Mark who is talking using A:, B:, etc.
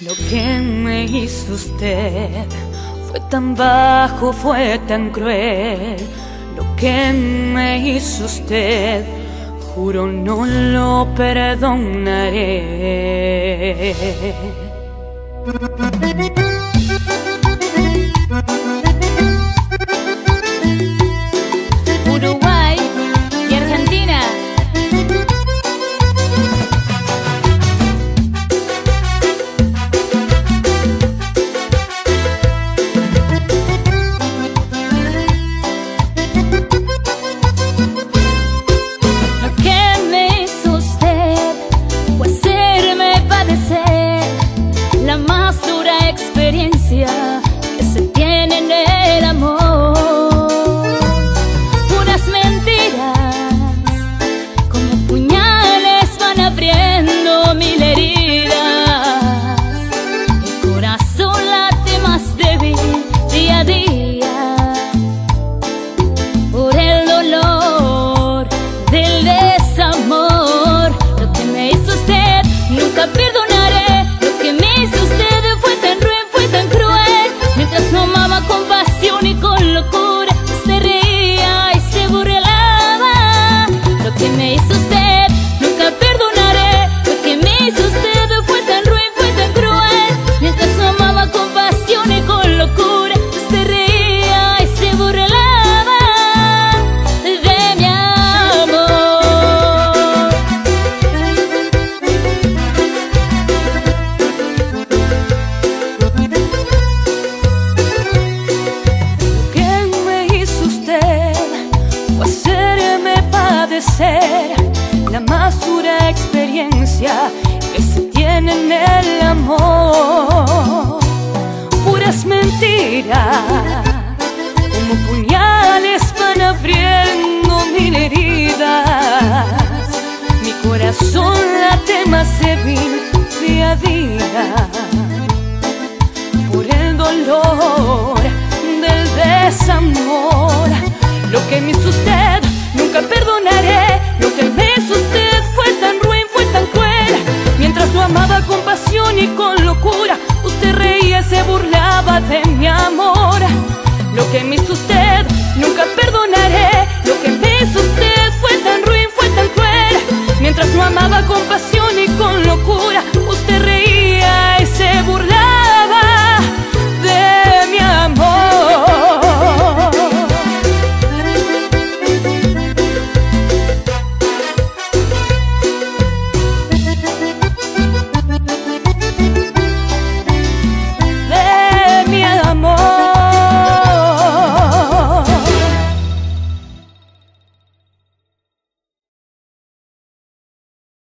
A: Lo que me hizo usted fue tan bajo, fue tan cruel. Lo que me hizo usted, juro no lo perdonaré.
B: Hacerme padecer la más dura experiencia que se tiene en el amor. Puras mentiras, como puñales van abriendo mil heridas. Mi
A: corazón late más débil día a día por el dolor del desamor. Lo que me usted, nunca perdonaré. Lo que me hizo usted fue tan ruin, fue tan cruel. Mientras lo amaba con pasión y con locura, usted reía y se burlaba de mi amor. Lo que me hizo usted,